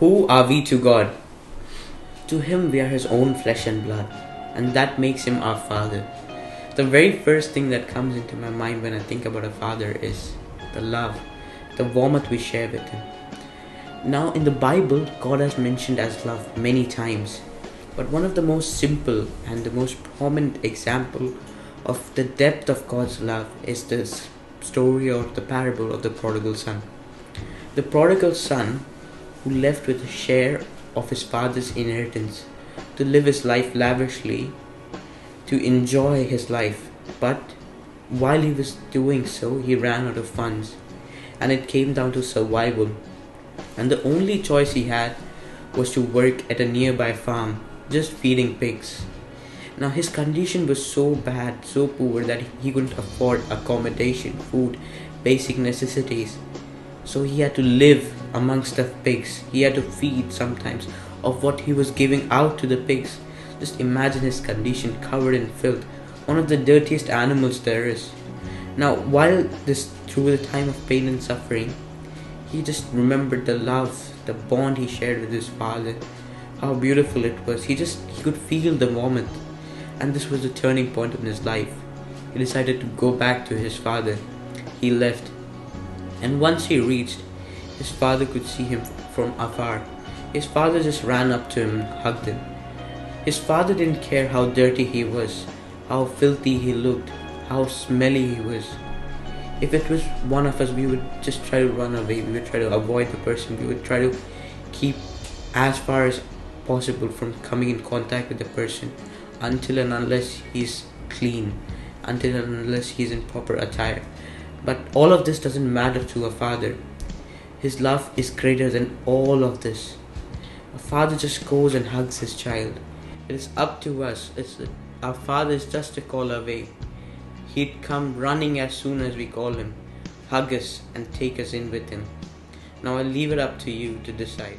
Who are we to God? To Him we are His own flesh and blood, and that makes Him our Father. The very first thing that comes into my mind when I think about a father is the love, the warmth we share with Him. Now, in the Bible, God has mentioned as love many times, but one of the most simple and the most prominent example of the depth of God's love is this story or the parable of the prodigal son. The prodigal son who left with a share of his father's inheritance to live his life lavishly, to enjoy his life, but while he was doing so, he ran out of funds and it came down to survival and the only choice he had was to work at a nearby farm, just feeding pigs. Now, his condition was so bad, so poor, that he couldn't afford accommodation, food, basic necessities. So he had to live amongst the pigs. He had to feed sometimes of what he was giving out to the pigs. Just imagine his condition covered in filth, one of the dirtiest animals there is. Now, while this through the time of pain and suffering, he just remembered the love, the bond he shared with his father, how beautiful it was. He just he could feel the moment, and this was the turning point in his life. He decided to go back to his father. He left, and once he reached, his father could see him from afar. His father just ran up to him and hugged him. His father didn't care how dirty he was, how filthy he looked, how smelly he was if it was one of us, we would just try to run away. We would try to avoid the person. We would try to keep as far as possible from coming in contact with the person until and unless he's clean, until and unless he's in proper attire. But all of this doesn't matter to a father. His love is greater than all of this. A father just goes and hugs his child. It is up to us. It's our father is just a call away. He'd come running as soon as we call him, hug us, and take us in with him. Now I'll leave it up to you to decide.